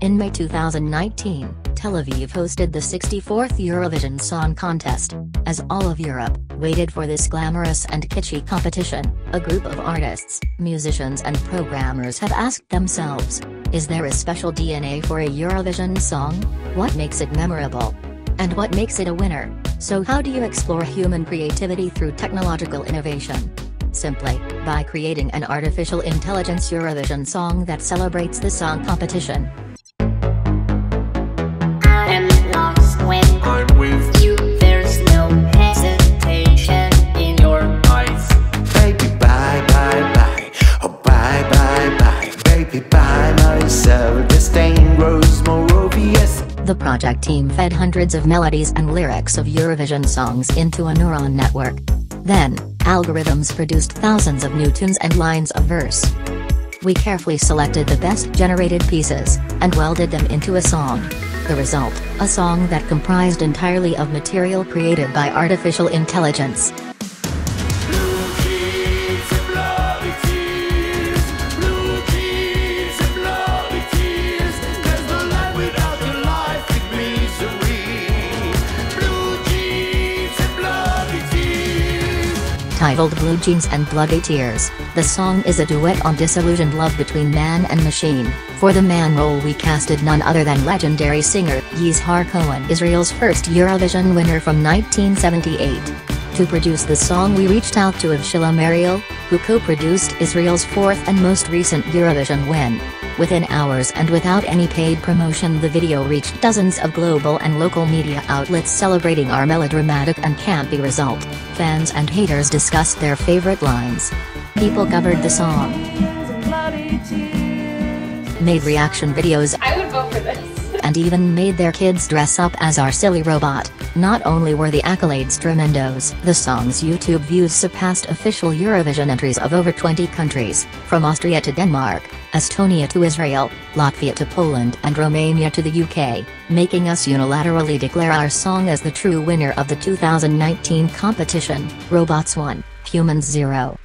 In May 2019, Tel Aviv hosted the 64th Eurovision Song Contest. As all of Europe waited for this glamorous and kitschy competition, a group of artists, musicians and programmers have asked themselves, is there a special DNA for a Eurovision song? What makes it memorable? And what makes it a winner? So how do you explore human creativity through technological innovation? Simply, by creating an artificial intelligence Eurovision song that celebrates the song competition. I'm with you. There's no hesitation in your eyes. Baby, bye, bye, bye. Oh, bye, bye, bye. Baby, by myself. Disdain grows more obvious. The project team fed hundreds of melodies and lyrics of Eurovision songs into a neuron network. Then, algorithms produced thousands of new tunes and lines of verse. We carefully selected the best generated pieces, and welded them into a song. The result, a song that comprised entirely of material created by artificial intelligence. Titled Blue Jeans and Bloody Tears, the song is a duet on disillusioned love between man and machine. For the man role we casted none other than legendary singer Izhar Cohen Israel's first Eurovision winner from 1978. To produce the song we reached out to Avshalom Ariel, who co-produced Israel's fourth and most recent Eurovision win. Within hours and without any paid promotion the video reached dozens of global and local media outlets celebrating our melodramatic and campy result. Fans and haters discussed their favorite lines. People covered the song. Made reaction videos I would vote for this. And even made their kids dress up as our silly robot. Not only were the accolades tremendos, the song's YouTube views surpassed official Eurovision entries of over 20 countries, from Austria to Denmark, Estonia to Israel, Latvia to Poland and Romania to the UK, making us unilaterally declare our song as the true winner of the 2019 competition, Robots 1, Humans 0.